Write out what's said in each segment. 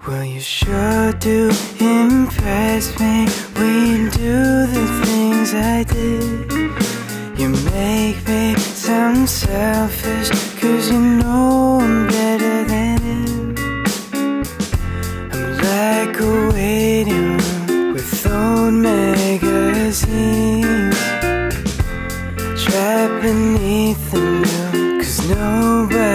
Well, you sure do impress me when you do the things I did. You make me sound selfish, cause you know I'm better than him. I'm like a waiting room with old magazines. Trapped beneath the new, cause nobody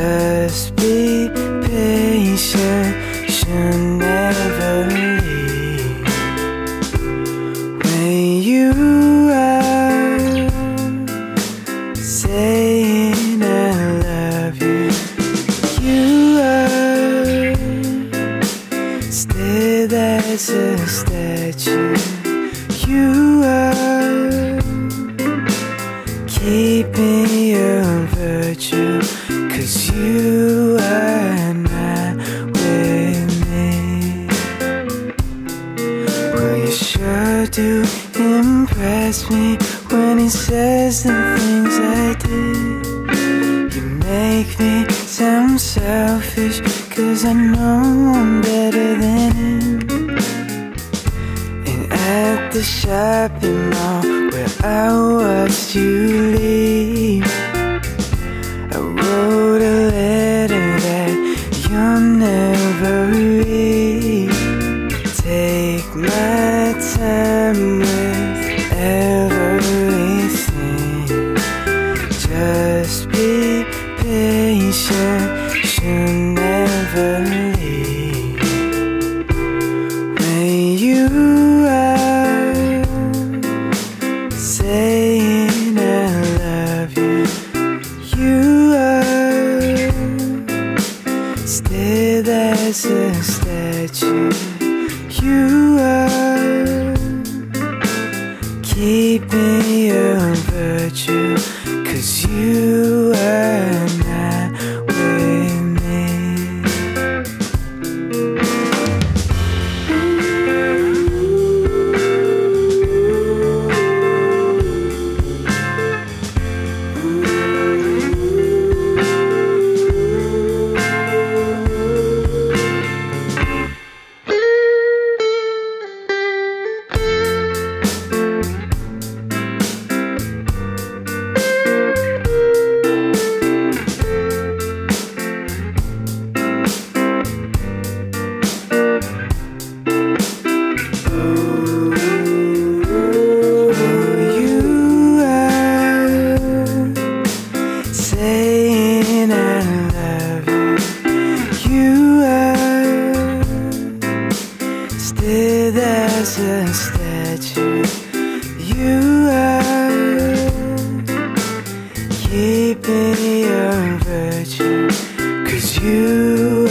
Just be patient, she'll never leave. When you are saying I love you, you are still as a statue. You are keeping your virtue, cause you are not with me. Well, you sure do impress me when he says the things I did. You make me sound selfish, cause I know I'm better than him. And at the shopping mall where I watched you leave, When you are saying I love you, you are still as a statue. You are keeping your virtue, cause you are saying I love you. You are still as a statue. You are keeping your virtue, cause you